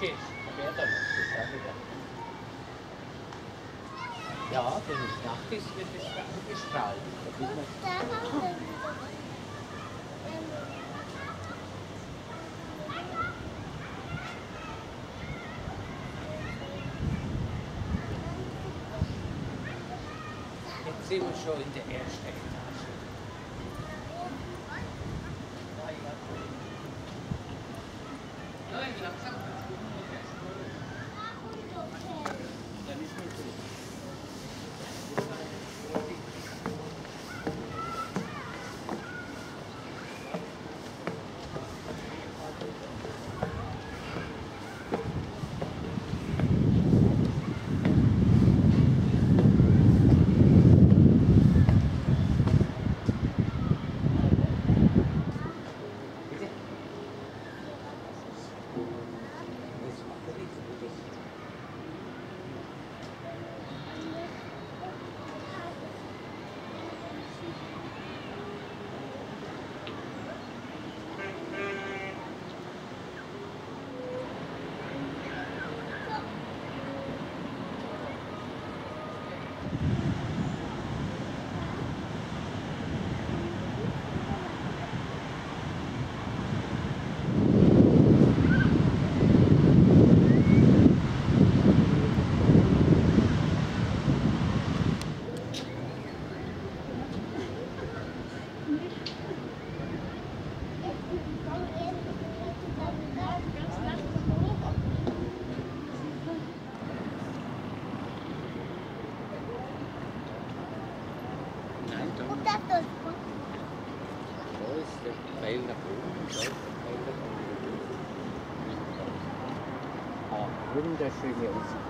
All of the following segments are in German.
schön. Ja, wenn es Nacht ist, wird es bestrahlt. Jetzt sind wir schon in der ersten Etage. Nein. Dann wunderschöne Aussicht.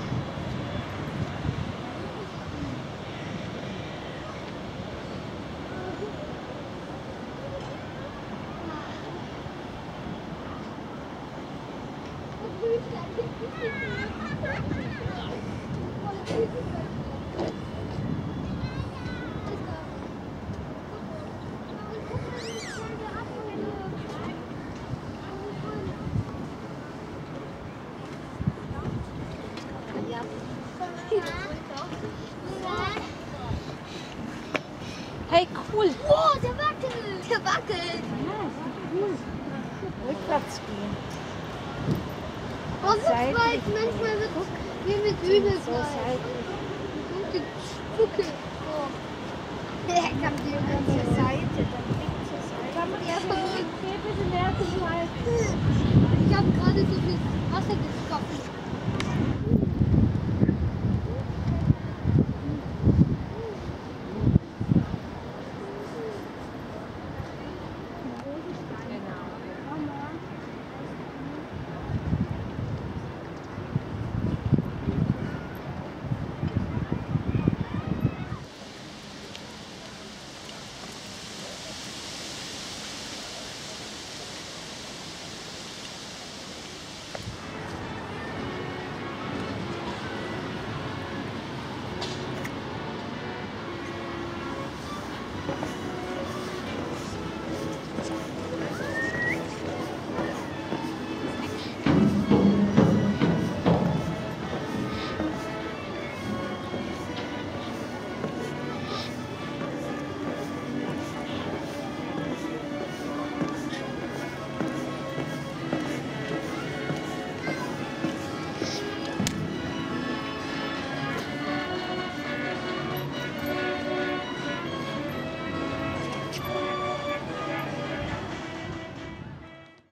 Hey, cool. Wow, der wackelt. Der wackelt. Rückwärts gehen. Oh, so weit. Manchmal wird es wie mit Übel so weit. Gute Spucke. Oh. Er kann die Übel zur Seite. Dann kriegt zur Seite. Kann man ja so ein Ich hab gerade so viel Wasser getroffen.